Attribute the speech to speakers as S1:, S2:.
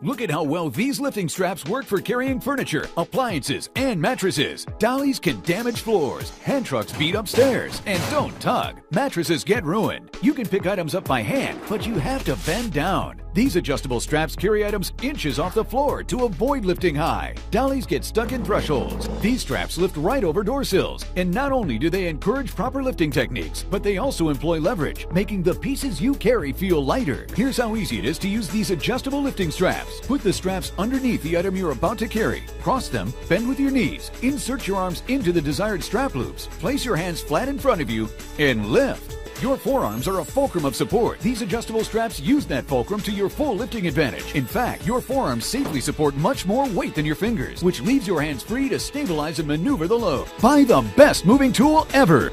S1: Look at how well these lifting straps work for carrying furniture, appliances, and mattresses. Dollies can damage floors, hand trucks beat up stairs, and don't tug. Mattresses get ruined. You can pick items up by hand, but you have to bend down. These adjustable straps carry items inches off the floor to avoid lifting high. Dollies get stuck in thresholds. These straps lift right over door sills, and not only do they encourage proper lifting techniques, but they also employ leverage, making the pieces you carry feel lighter. Here's how easy it is to use these adjustable lifting straps. Put the straps underneath the item you're about to carry. Cross them, bend with your knees, insert your arms into the desired strap loops, place your hands flat in front of you, and lift. Your forearms are a fulcrum of support. These adjustable straps use that fulcrum to your full lifting advantage. In fact, your forearms safely support much more weight than your fingers, which leaves your hands free to stabilize and maneuver the load. Buy the best moving tool ever.